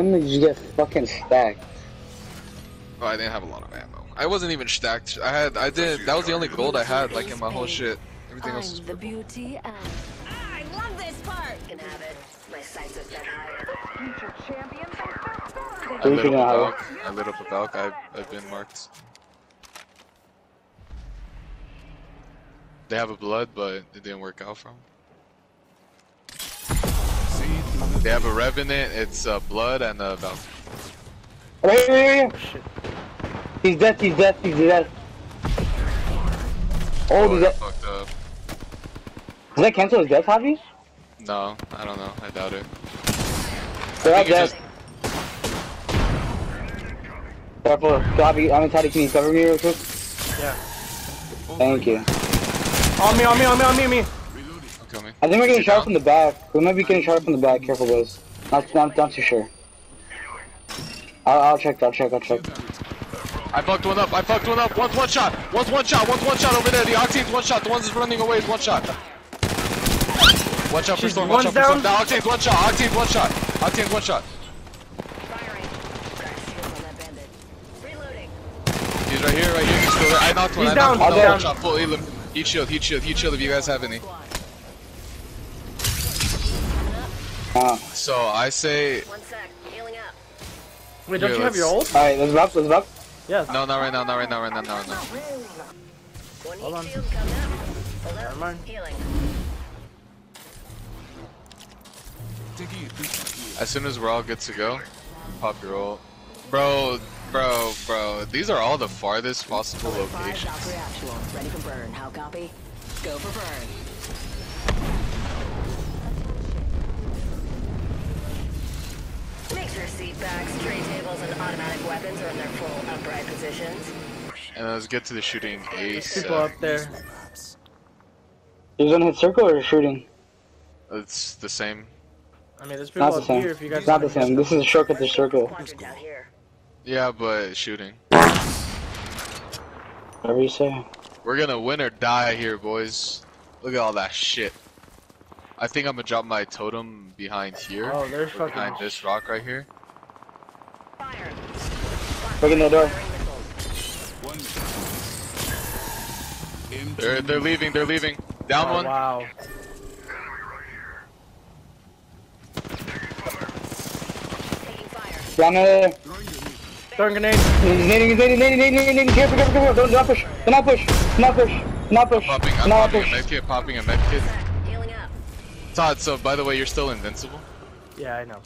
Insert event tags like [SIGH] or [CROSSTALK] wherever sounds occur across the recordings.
suddenly you get fucking stacked? Oh, I didn't have a lot of ammo. I wasn't even stacked. I had, I did. That was the only gold I had, like in my whole shit. Everything else was I'm the beauty and I love this part. Can have it. My sights are set higher. Future champions are I lit Drinking up a out. Valk. I lit up a Valk. I've, I've been marked. They have a blood, but it didn't work out for them. They have a Revenant, it's uh, blood and a Valk. Right here, right here. He's dead, he's dead, he's dead. Oh, Oh, does that that, fucked up. does that cancel his death, Javi? No, I don't know. I doubt it. They're all dead. just- Careful, Javi, I'm in Taddy, can you cover me real quick? Yeah. Thank you. On me, on me, on me, on me, on me. I'm coming. I think we're getting shot down? from the back. We might be getting shot from the back. Careful, boys. Not, not, not too sure. I'll, I'll check. I'll check. I'll check. I fucked one up. I fucked one up. One's one shot. One's one shot. One's one shot over there. The Octane's one shot. The one's running away is one shot. Watch out for She's Storm. Watch out for Storm. The Octane's one shot. Octane's one shot. Octane's one shot. Firing. Crack shield on that bandit. Reloading. He's right here. Right here. He's still there. I knocked one. He's I knocked one. he's One down. shot. Full heal. Heat shield. Heat shield. Heat shield if you guys have any. Uh, So I say One sec. Healing up. Wait, don't Yeah, you have your let's- ult? all right, let's buff. Let's buff. Yes. no, not right now. Not right now. Right now. No, no. One Hold on. shield coming up. Hold up. Never mind. Healing. As soon as we're all good to go, pop your ult. Bro, bro, bro. These are all the farthest possible five locations. Valkyrie actual. Ready for burn. How copy? Go for burn. Automatic weapons are in their full upright positions. And let's get to the shooting ace. People uh, up there. He's gonna hit circle or shooting? It's the same. I mean, there's people Not the up same. here if you guys It's not the wanna- same. This is a shortcut to circle. Quadrant down here. Yeah, but shooting. Whatever you say. We're gonna win or die here, boys. Look at all that shit. I think I'm gonna drop my totem behind here. Oh, they're fucking. behind this rock right here. Fire. Look in the door. Firing missiles. They're they're leaving. They're leaving. Down Oh, one. wow. Taking fire. Down there. Throwing grenade. He's nading. He's nading. Nading. Nading. Nading. nading. Careful. Careful. Careful. Don't, don't push. Do not push. Do not push. Do not push. Popping. Do I'm not popping a push. medkit. Popping a medkit. Sec. Healing up. Todd. So by the way, you're still invincible. Yeah, I know.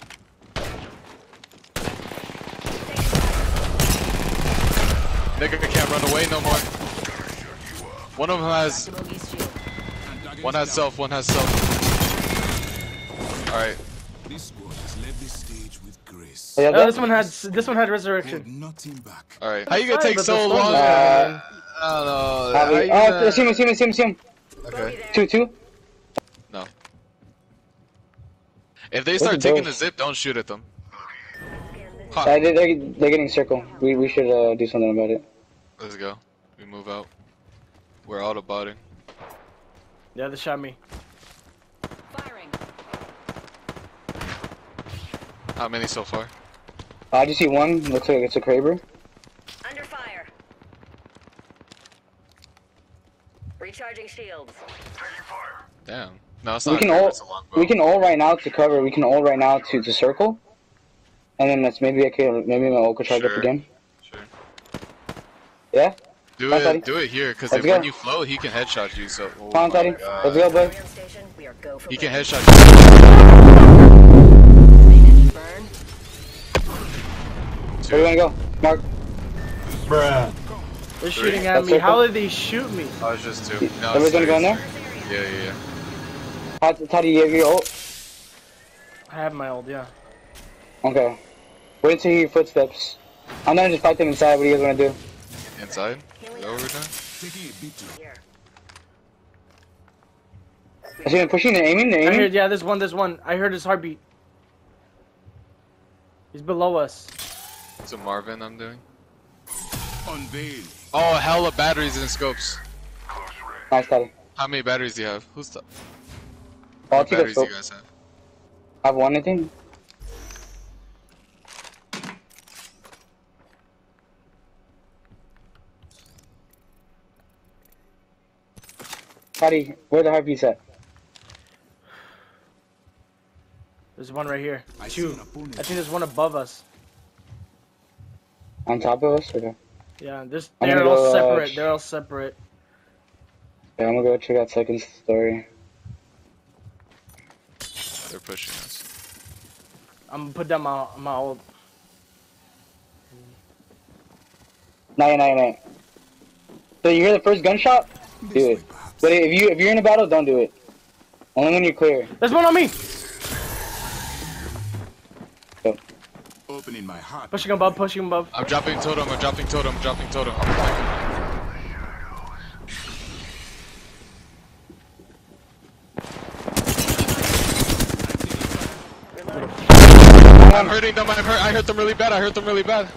Nigga can't run away no more. One of them has. One has self. One has self. All right. This led this stage with grace. Yeah, Oh, this one had this one had resurrection. Nothing back. All right. How you gonna take so long? Uh, I don't know. Javi- How Oh, gonna- see him. See him. See him. See him. Okay. Two. Two. No. If they start taking the zip, don't shoot at them. Ha, Uh, they, they're, they're getting circle. We, we should uh, do something about it. let's go. We move out. We're out of botting. Yeah, they shot me. Firing. How many so far? Uh, I just see one. Looks like it's a Kraber. Under fire. Recharging shields. Taking fire. Damn. No, it's not. We can a all it's a we can all right now to cover. We can all right now to to circle, and then let's maybe I can maybe my ult could charge up again. Sure. Yeah. Do Come on, Teddy. it. Do it here, because Let's if when you float, he can headshot you. So. Oh Come on, my Teddy. Let's go, boy. Program station. We are go for He can headshot you. Main engine burn. Where do you wanna go, Mark? They're shooting at That's me. How circle. did they shoot me? Oh, it's just two. No, Everybody's it's gonna go in there. Yeah, yeah, yeah. Todd, Todd, you have your ult. I have my ult, yeah. Okay. Wait until you hear your footsteps. I'm gonna just fight them inside. What are you guys gonna do? Inside. Is that what we're doing? Taking a beat to Here. I see them pushing. They're aiming. They're I aiming. heard, yeah, there's one, there's one. I heard his heartbeat. He's below us. It's a Marvin I'm doing. unveil. Oh, hella batteries and scopes. Nice, Toddy. How many batteries do you have? Who's the I'll what take a batteries do you guys have? I have one, I think. Patty, where the heartbeats at? There's one right here. I see Two. I think there's one above us. On top of us? Okay. Yeah, there's, they're all go, uh, separate. sh- They're all separate. Yeah, I'm gonna go check out second story. They're pushing us. I'm gonna put down my my old. Nine nine nine. So you hear the first gunshot? This Do way, it. perhaps. But if you if you're in a battle, don't do it. Only when you're clear. There's one on me. Opening my heart. Pushing above. Pushing above. I'm dropping totem. I'm dropping totem. I'm dropping totem. I'm protecting. I'm hurting them. I hurt. I hurt them really bad. I hurt them really bad.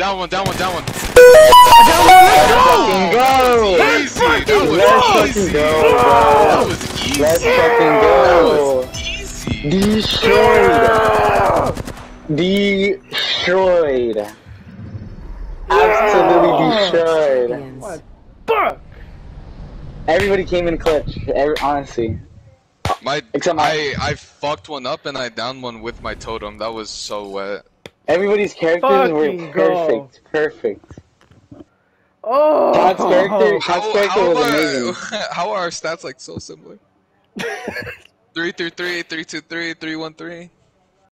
Down one. Down one. Down one. Fucking go! Easy. That Let's was fucking easy. go, That was easy. Let's fucking That go! was easy. Destroyed! Destroyed! Absolutely destroyed! Champions. Fuck. Everybody came in clutch. Every, honestly. My, Except my- I, I fucked one up and I downed one with my totem. That was so wet. Everybody's characters were Fucking go. perfect. Perfect. Oh. Todd's character, Todd's How, character how, was are, amazing. [LAUGHS] how are our stats like so similar? [LAUGHS] three three three, three two three, three one three.